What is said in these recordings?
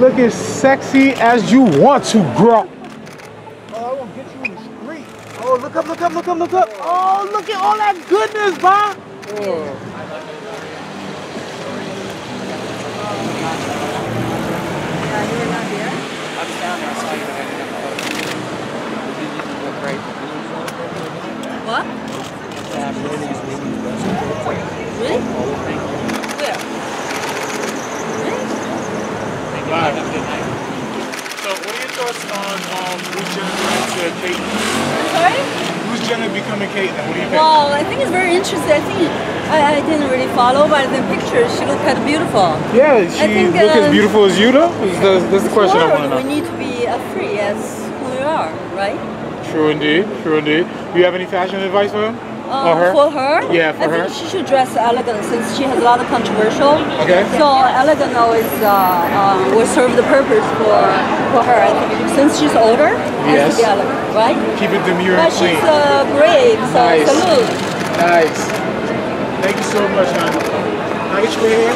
Look as sexy as you want to, girl. Oh, I won't get you in the street. Oh, look up, look up, look up, look up. Oh, look at all that goodness, Bob. Oh. Bye. So, what are your thoughts on um, Bruce Jenner to Cait? Sorry? Bruce Jenner becoming Cait? What do you think? Well, I think it's very interesting. I think I, I didn't really follow, but the picture she looked kind of beautiful. yeah, she think, look as um, beautiful as you, though. Is the, that's the question I want to know. we need to be uh, free as who we are, right? True indeed. True indeed. Do you have any fashion advice for him? Or her? For her? Yeah, for I her. think she should dress elegant since she has a lot of controversial. Okay. So elegant always uh, uh, will serve the purpose for for her. I think since she's older, Yes. has to be elegant, right? Keep it demure But and clean. she's uh, brave, so Nice. salute. Nice. Thank you so much, hon. Can I get you right here?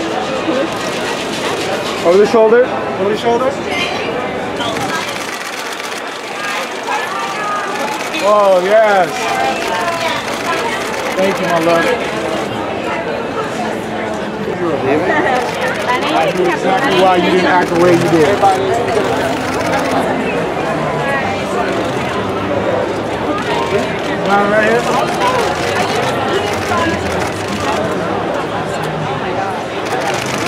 Over the shoulder. Over the shoulder. Oh, yes. Thank you, my love. You? I knew exactly why you didn't act the way you did. Mine right here?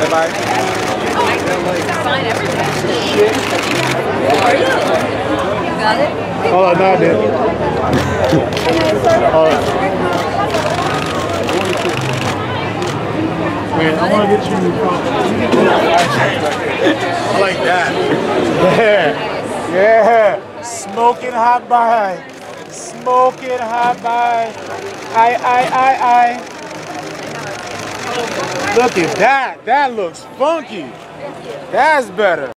Bye-bye. Sign everything. How are you? Got it? Oh, no, I didn't. Oh. Man, I want to get you. new I like that. Yeah. Yeah. Smoking hot by. Smoking hot by. I, I, I, I. Look at that. That looks funky. That's better.